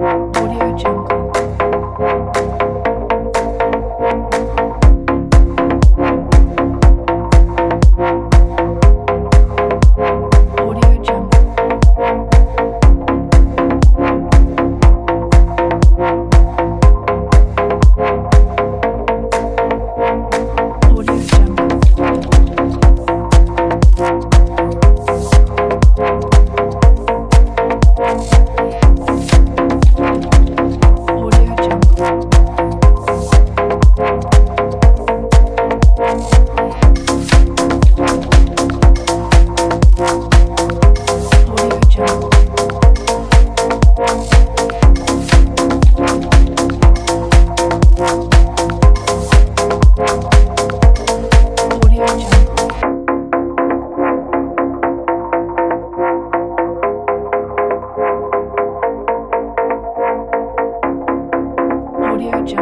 Bye. your job.